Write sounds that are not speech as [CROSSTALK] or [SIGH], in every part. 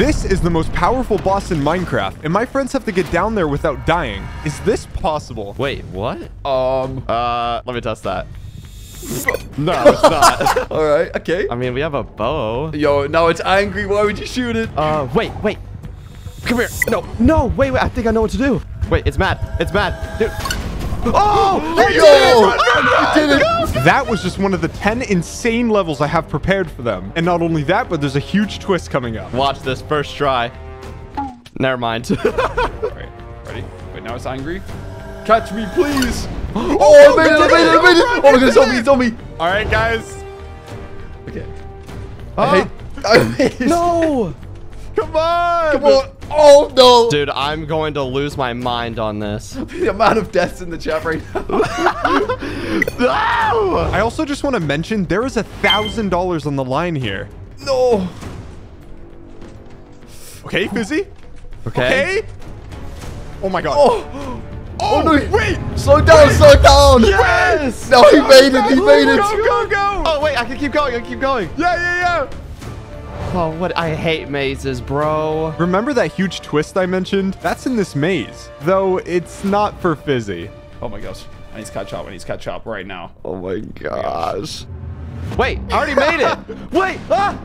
This is the most powerful boss in Minecraft, and my friends have to get down there without dying. Is this possible? Wait, what? Um. Uh, let me test that. No, [LAUGHS] it's not. All right. Okay. I mean, we have a bow. Yo, now it's angry. Why would you shoot it? Uh, wait, wait. Come here. No, no, wait, wait. I think I know what to do. Wait, it's mad. It's mad. Dude. Oh! Yo! You did it! That was just one of the 10 insane levels I have prepared for them. And not only that, but there's a huge twist coming up. Watch this first try. Never mind. [LAUGHS] All right. Ready? Wait, now it's angry. Catch me, please. [GASPS] Oh, I made it! I made it! I made it! Oh my god, it's on me! It's on me! All right, guys. Okay. Ah. I hate. I [LAUGHS] no! [LAUGHS] Come on. Come on! Oh no! Dude, I'm going to lose my mind on this. [LAUGHS] The amount of deaths in the chat right now. [LAUGHS] No! I also just want to mention there is a $1,000 on the line here. no! Okay, Fiizy? Okay. Okay. Oh my god. Oh! Oh, oh no. wait. Slow down! Slow down! Yes! No, he made it! He made it! Go, go, go. Oh, wait, I can keep going. I can keep going. Yeah, yeah, yeah. Oh, what? I hate mazes, bro. Remember that huge twist I mentioned? That's in this maze, though it's not for Fiizy. Oh my gosh. I need to catch up. I need to catch up right now. Oh my gosh. Wait, I already made it. [LAUGHS] Wait, ah!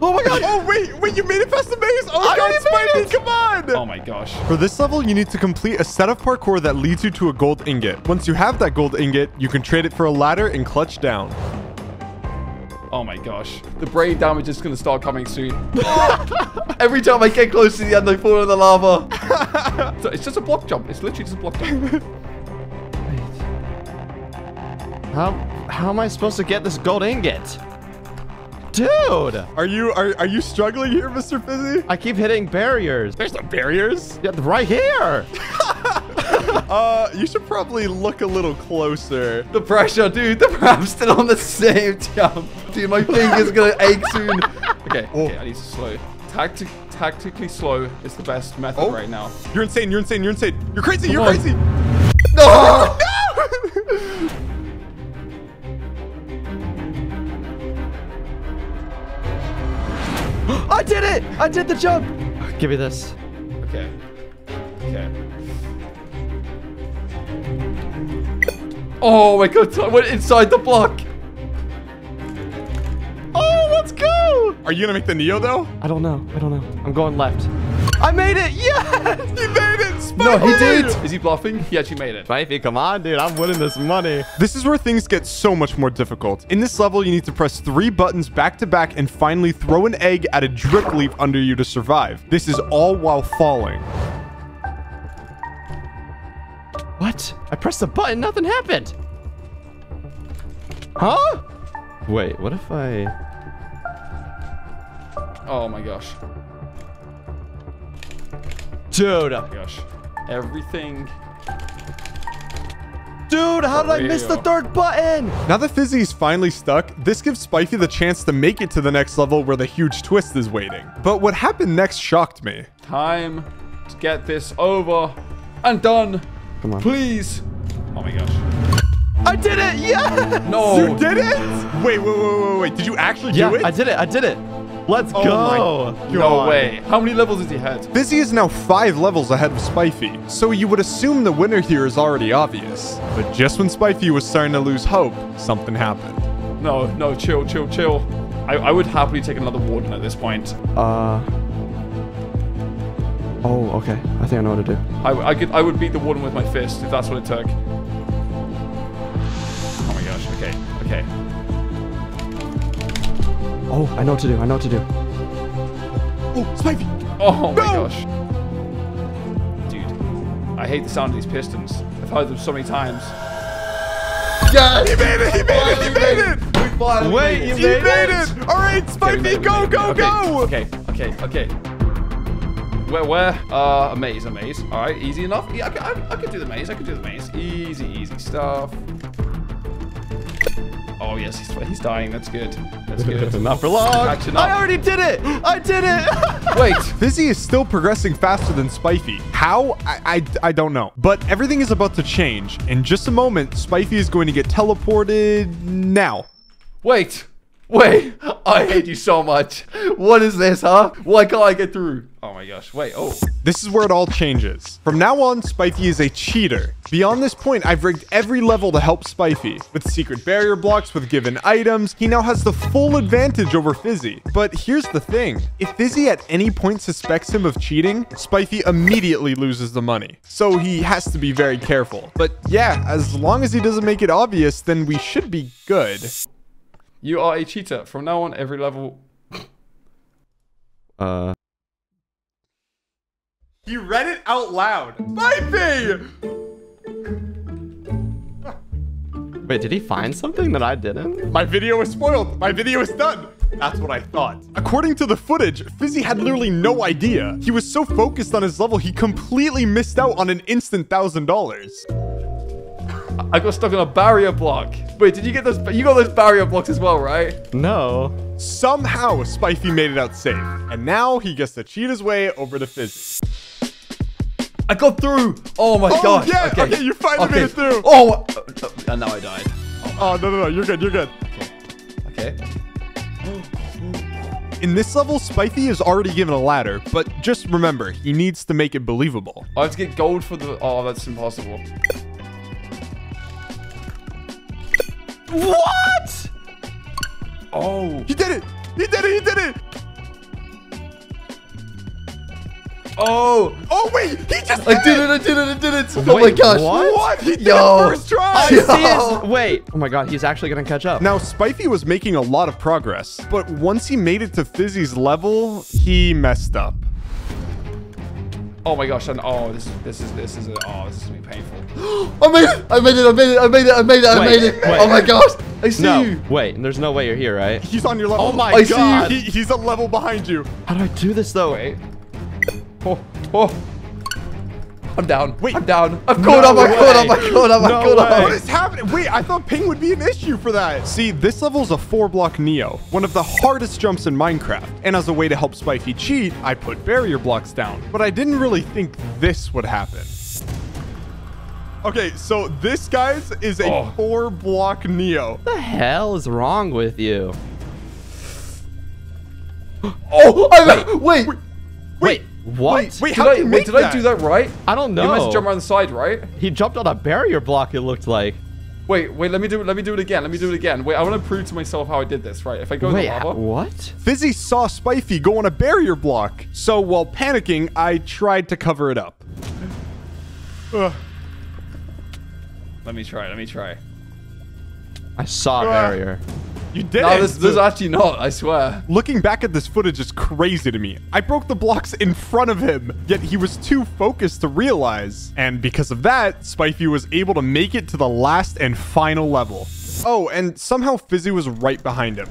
Oh my god. Oh, wait, wait, you made it past the maze? Oh, I God, already made Spifey, it. come on! Oh my gosh. For this level, you need to complete a set of parkour that leads you to a gold ingot. Once you have that gold ingot, you can trade it for a ladder and clutch down. Oh my gosh. The brain damage is going to start coming soon. [LAUGHS] Every time I get close to the end, I fall in the lava. [LAUGHS] So it's just a block jump. It's literally just a block jump. How how am I supposed to get this gold ingot? Dude, Are you are, are you struggling here, Mr. Fiizy? I keep hitting barriers. There's no barriers. Yeah, right here. [LAUGHS] [LAUGHS] Uh, you should probably look a little closer. the pressure, dude. The I'm still on the same jump. Dude, my finger's going to ache soon. [LAUGHS] Okay, okay, I need to slow. Tactic, tactically slow is the best method Oh. right now. You're insane. You're insane. You're insane. You're crazy. You're on. crazy. [LAUGHS] No! [GASPS] I did it. I did the jump. Give me this. Oh my god, I went inside the block. Oh, let's go. Are you gonna make the Neo though? I don't know. I don't know. I'm going left. I made it. Yes. You made it. No, he Spifey! did. Is he bluffing? He actually made it. Spifey, come on, dude. I'm winning this money. This is where things get so much more difficult. In this level, you need to press three buttons back to back and finally throw an egg at a drip leaf under you to survive. This is all while falling. What? I pressed the button. Nothing happened. Huh? Wait, what if I... Oh my gosh. Dude. Oh my gosh. Everything. Dude, how did I miss the third button? Now that Fiizy is finally stuck, this gives Spifey the chance to make it to the next level where the huge twist is waiting. But what happened next shocked me. Time to get this over and done. Come on. Please. Oh my gosh. I did it. Yeah. No. [LAUGHS] You did it? Wait, wait, wait, wait, wait. Did you actually Yeah, do it? I did it. I did it. Let's Oh go. my No God. way. How many levels has he had? Fiizy is now five levels ahead of Spifey, so you would assume the winner here is already obvious. But just when Spifey was starting to lose hope, something happened. No, no, chill, chill, chill. I, I would happily take another warden at this point. Uh. Oh, okay. I think I know what to do. I, I could I would beat the warden with my fist if that's what it took. Oh my gosh. Okay. Okay. Oh, I know what to do. I know what to do. Oh, Spifey! Oh my No! gosh. Dude, I hate the sound of these pistons. I've heard them so many times. Yes! He made it! He made it! He made it! Wait, you it. Made made it? it! All right, Okay, we Spifey, made it, we go, go, okay. go! Okay, okay, okay. Where, where? Uh, a maze, a maze. All right, easy enough. Yeah, I, could- I, I could do the maze. I could do the maze. Easy, easy stuff. Oh yes, he's, he's dying. That's good. That's [LAUGHS] good. Not for long. Catching up. I already did it. I did it. [LAUGHS] Wait. Fiizy is still progressing faster than Spifey. How? I, I, I don't know. But everything is about to change. In just a moment, Spifey is going to get teleported now. Wait. Wait, I hate you so much. What is this, huh? Why can't I get through? Oh my gosh, wait, oh. This is where it all changes. From now on, Spifey is a cheater. Beyond this point, I've rigged every level to help Spifey. With secret barrier blocks with given items, he now has the full advantage over Fiizy. But here's the thing. If Fiizy at any point suspects him of cheating, Spifey immediately loses the money. So he has to be very careful. But yeah, as long as he doesn't make it obvious, then we should be good. You are a cheater. From now on, every level. Uh. He read it out loud. Spifey! Wait, did he find something that I didn't? My video is spoiled. My video is done. That's what I thought. According to the footage, Fiizy had literally no idea. He was so focused on his level, he completely missed out on an instant thousand dollars. I got stuck on a barrier block. Wait, did you get those? You got those barrier blocks as well, right? No. Somehow, Spifey made it out safe. And now he gets to cheat his way over to Fiizy. I got through. Oh my Oh, gosh. yeah, okay, you finally made it through. Oh, uh, uh, and now I died. Oh, no, no, no, you're good, you're good. Okay. In this level, Spifey is already given a ladder, but just remember, he needs to make it believable. I have to get gold for the. Oh, that's impossible. What? Oh. He did it! He did it! He did it! Oh. Oh, wait! He just I did it. I did it. I did it. Oh my gosh. what? What? He did Yo. it first try! I Yo. see his. Wait. Oh my god, he's actually gonna catch up. Now, Spifey was making a lot of progress, but once he made it to Fiizy's level, he messed up. Oh my gosh. And oh, this is this is this is a, oh this is gonna be painful. [GASPS] I made it. I made it. I made it. I made it. I made it. I made it. wait. Oh my gosh. I see No. you. Wait. There's no way you're here, right? He's on your level. Oh my I see you. god. He, he's a level behind you. How do I do this though? Wait. Oh. Oh. I'm down. Wait. I'm down. I'm No caught up. I'm way. caught up. I've caught up. I've No caught way. Up. is happening? Wait, I thought ping would be an issue for that. See, this level's a four block Neo, one of the hardest jumps in Minecraft. And as a way to help Spifey cheat, I put barrier blocks down. But I didn't really think this would happen. Okay, so this, guys, is a Oh. four block Neo. What the hell is wrong with you? Oh. I wait. Wait. What? Wait, wait, Did how I, did you wait, did that? I do that right? I don't know. You must jump around the side, right? He jumped on a barrier block. It looked like. Wait, wait, let me do it. Let me do it again. Let me do it again. Wait, I want to prove to myself how I did this. Right, if I go Wait. in the h- lava. What? Fiizy saw Spifey go on a barrier block. So while panicking, I tried to cover it up. Ugh. Let me try. Let me try. I saw a barrier. You did No, this, this is actually not. I swear. Looking back at this footage is crazy to me. I broke the blocks in front of him, yet he was too focused to realize. And because of that, Spifey was able to make it to the last and final level. Oh, and somehow Fiizy was right behind him.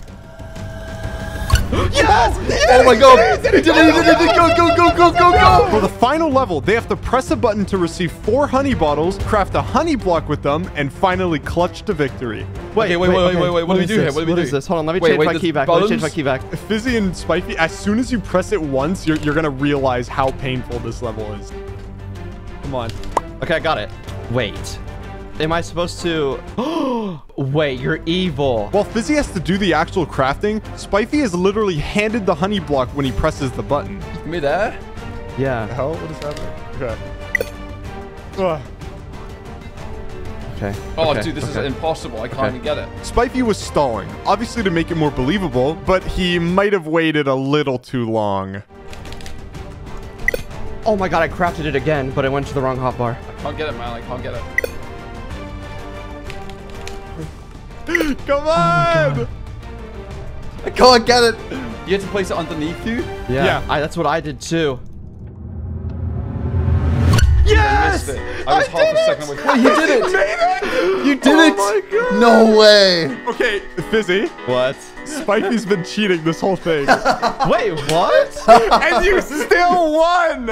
[GASPS] Yes! Oh my god! He did it! He did it! He did it! Go! Go! Go! Go! Go! Go! For the final level, they have to press a button to receive four honey bottles, craft a honey block with them, and finally clutch to victory. Okay, wait, wait, wait, wait, wait. What do we do here? this? What do we What do? is this? Hold on, let me Wait, change wait, my key back. Let me change my key back. Fiizy and Spifey, as soon as you press it once, you're, you're gonna realize how painful this level is. Come on. Okay, I got it. Wait. Am I supposed to? [GASPS] Wait, you're evil. While Fiizy has to do the actual crafting, Spifey is literally handed the honey block when he presses the button. Me there? Yeah. The hell? What is happening? Okay. Ugh. Okay. Oh, okay, dude, this okay. is impossible. I can't Okay. even get it. Spifey was stalling, obviously to make it more believable, but he might have waited a little too long. Oh my god, I crafted it again, but I went to the wrong hotbar. I can't get it, man. I can't get it. [GASPS] Come on! Oh I can't get it. You have to place it underneath you. Yeah. Yeah. I, that's what I did too. Yes! I, missed it. I was half a second away. Wait, you did it! It! You did Oh it! my God. No way! Okay, Fiizy, What? Spifey's been cheating this whole thing. [LAUGHS] Wait, what? and you still won!